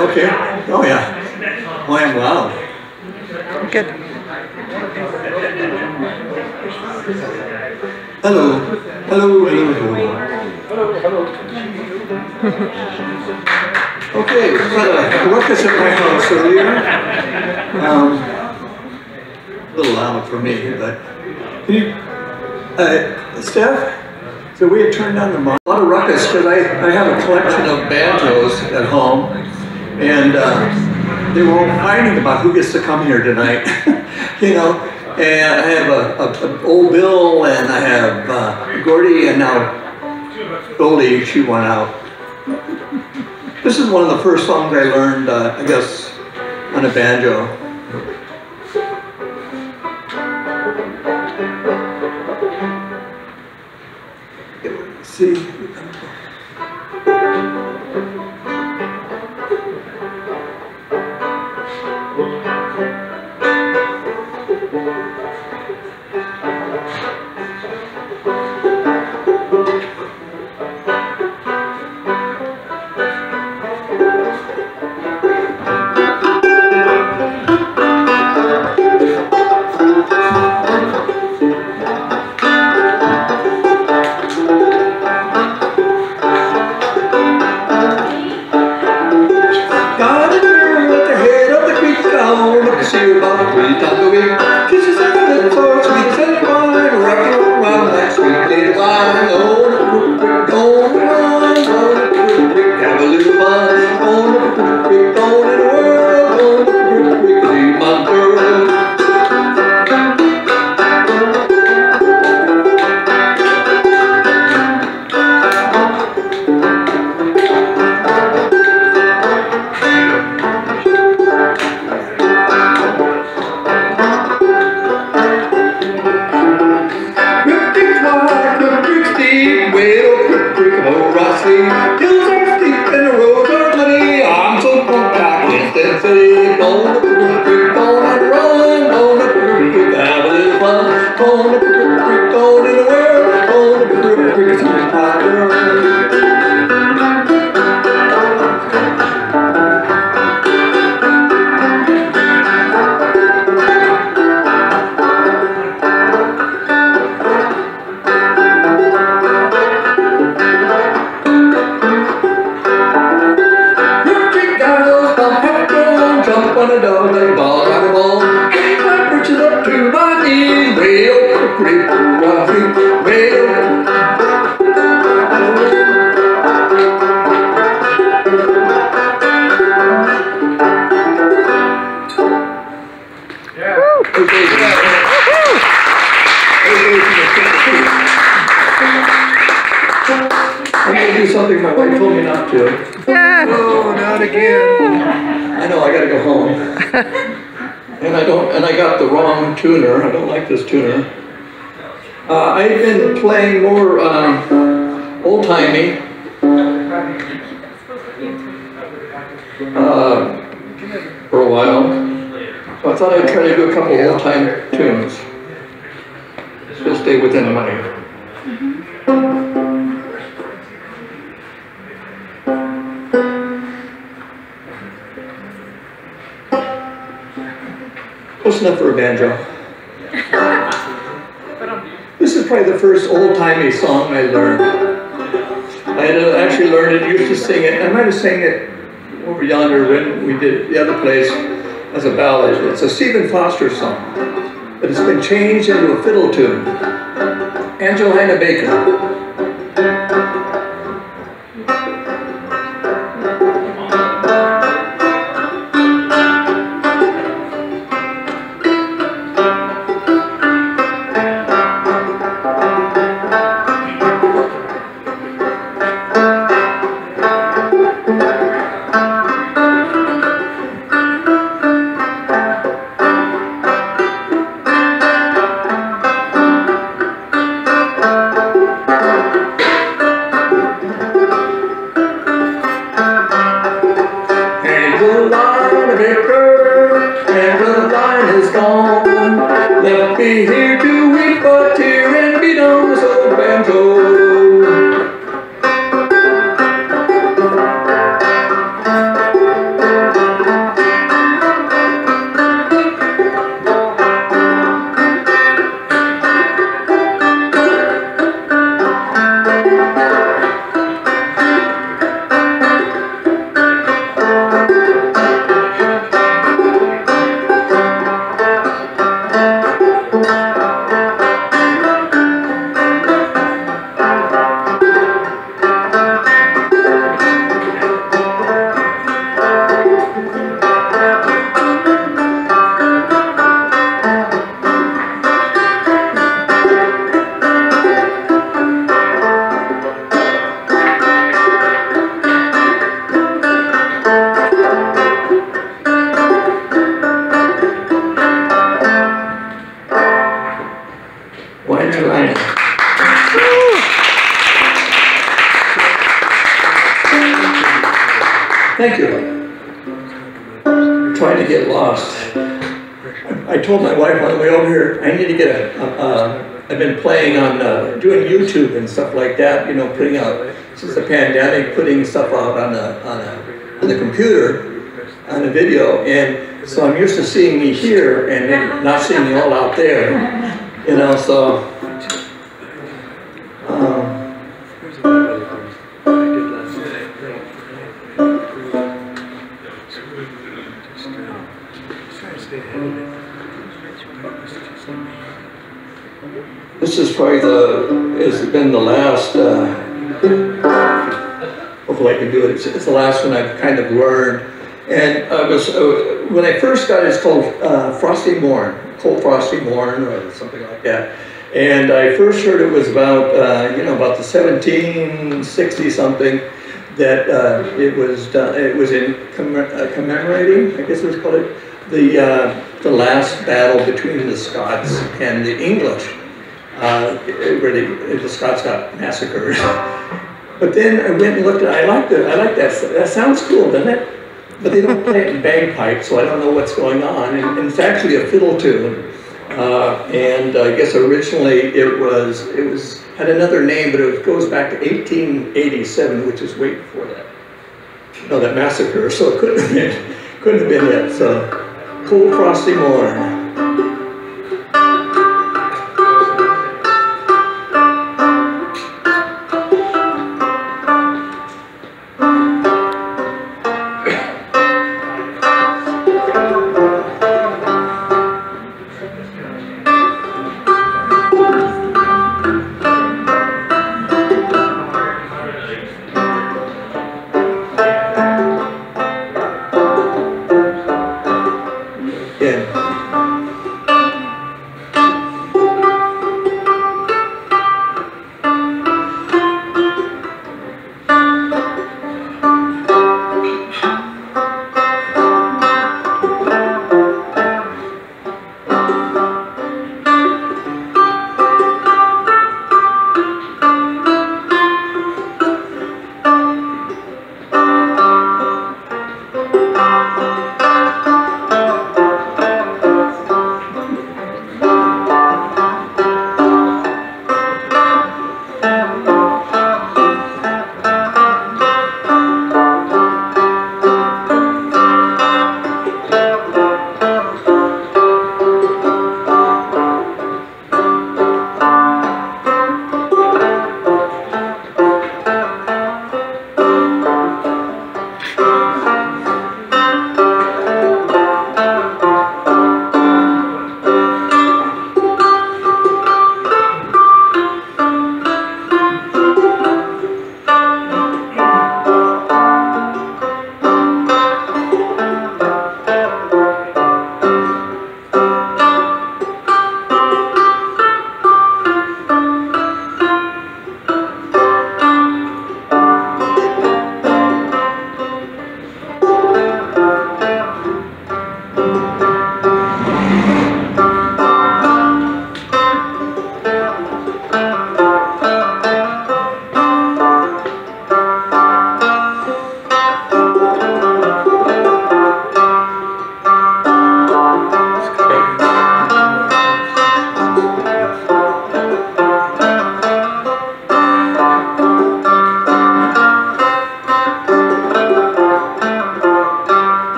Okay. Oh, yeah. Oh, I'm loud. Good. Hello. Hello, hello, hello. Okay, we had a ruckus at my house earlier. Um, a little loud for me, but can you, uh, Steff? So we had turned on the mo- a lot of ruckus because I, I have a collection of banjos at home, and uh, they were all fighting about who gets to come here tonight. you know, and I have a, a, a old Bill, and I have uh, Gordy, and now Goldie. She went out. This is one of the first songs I learned, uh, I guess, on a banjo. City. Told me not. Yeah. Oh, not again. I know, I gotta go home. And I don't, and I got the wrong tuner, I don't like this tuner. Uh, I've been playing more, um, old timey. Uh, for a while. So I thought I'd try to do a couple old time tunes. Just stay within the money. Close enough for a banjo. This is probably the first old-timey song I learned. I uh, actually learned it, used to sing it, I might have sang it over yonder when we did the other place as a ballad. It's a Stephen Foster song, but it's been changed into a fiddle tune. Angelina Baker. I told my wife on the way over here, I need to get a, a- a- I've been playing on, uh, doing YouTube and stuff like that, you know, putting out, since the pandemic, putting stuff out on the, on a, on the computer, on a video, and so I'm used to seeing me here and then not seeing you all out there, you know, so. This is probably the, has been the last, uh, hopefully I can do it, it's, it's the last one I've kind of learned. And I was, uh, when I first got it, it's called uh, Frosty Morn, Cold Frosty Morn or something like that. And I first heard it was about, uh, you know, about the seventeen sixty something, that uh, it was, done- it was in uh, commemorating, I guess it was called it, the, uh, the last battle between the Scots and the English uh, where the, the Scots got massacred. But then I went and looked at, I like the, I like that, that sounds cool, doesn't it? But they don't play it in bagpipes, so I don't know what's going on, and, and it's actually a fiddle tune. Uh, and I guess originally it was, it was, had another name, but it goes back to eighteen eighty-seven, which is way before that. No, that massacre, so it couldn't have been, couldn't have been it, so. Cool frosty morn.